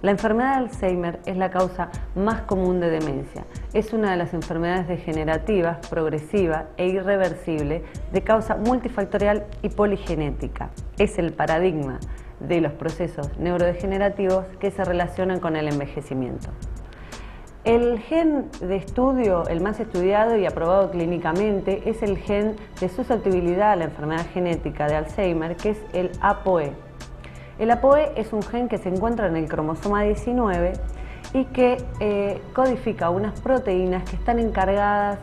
La enfermedad de Alzheimer es la causa más común de demencia. Es una de las enfermedades degenerativas, progresiva e irreversible de causa multifactorial y poligenética. Es el paradigma de los procesos neurodegenerativos que se relacionan con el envejecimiento. El gen de estudio, el más estudiado y aprobado clínicamente, es el gen de susceptibilidad a la enfermedad genética de Alzheimer, que es el APOE el APOE es un gen que se encuentra en el cromosoma 19 y que eh, codifica unas proteínas que están encargadas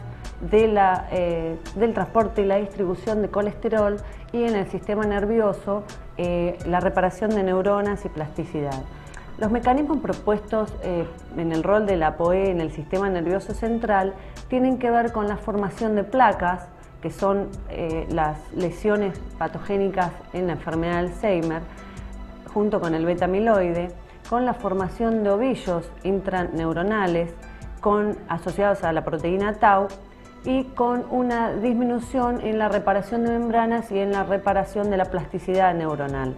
eh, del transporte y la distribución de colesterol y en el sistema nervioso eh, la reparación de neuronas y plasticidad. Los mecanismos propuestos en el rol del APOE en el sistema nervioso central tienen que ver con la formación de placas, que son las lesiones patogénicas en la enfermedad de Alzheimer, junto con el beta-amiloide, con la formación de ovillos intraneuronales con, asociados a la proteína tau y con una disminución en la reparación de membranas y en la reparación de la plasticidad neuronal.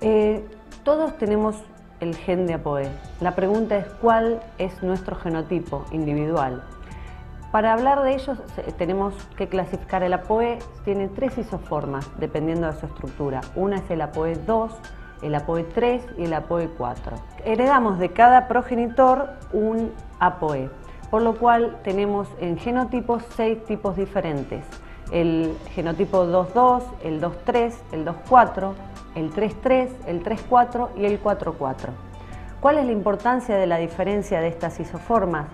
Eh, todos tenemos el gen de APOE. La pregunta es cuál es nuestro genotipo individual. Para hablar de ellos tenemos que clasificar el APOE, tiene tres isoformas dependiendo de su estructura. Una es el APOE 2, el APOE 3 y el APOE 4. Heredamos de cada progenitor un APOE, por lo cual tenemos en genotipos seis tipos diferentes. El genotipo 2.2, el 2.3, el 2.4, el 3.3, el 3.4 y el 4.4. ¿Cuál es la importancia de la diferencia de estas isoformas?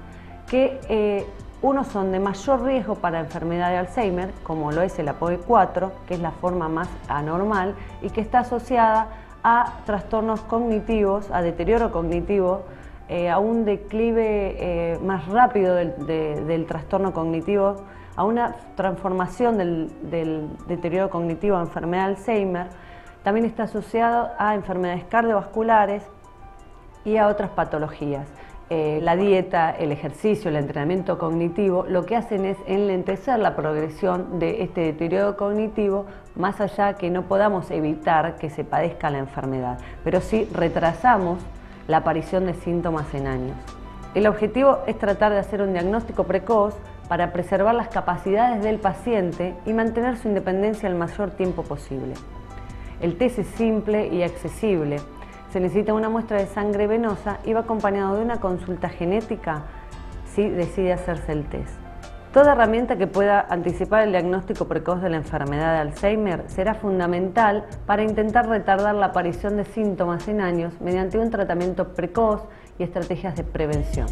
Que eh, unos son de mayor riesgo para enfermedad de Alzheimer, como lo es el APOE4, que es la forma más anormal y que está asociada a trastornos cognitivos, a deterioro cognitivo, eh, a un declive eh, más rápido del, trastorno cognitivo, a una transformación del, del deterioro cognitivo a enfermedad de Alzheimer. También está asociado a enfermedades cardiovasculares y a otras patologías. Eh, la dieta, el ejercicio, el entrenamiento cognitivo, lo que hacen es enlentecer la progresión de este deterioro cognitivo, más allá que no podamos evitar que se padezca la enfermedad, pero sí retrasamos la aparición de síntomas en años. El objetivo es tratar de hacer un diagnóstico precoz para preservar las capacidades del paciente y mantener su independencia el mayor tiempo posible. El test es simple y accesible, se necesita una muestra de sangre venosa y va acompañado de una consulta genética si decide hacerse el test. Toda herramienta que pueda anticipar el diagnóstico precoz de la enfermedad de Alzheimer será fundamental para intentar retardar la aparición de síntomas en años mediante un tratamiento precoz y estrategias de prevención.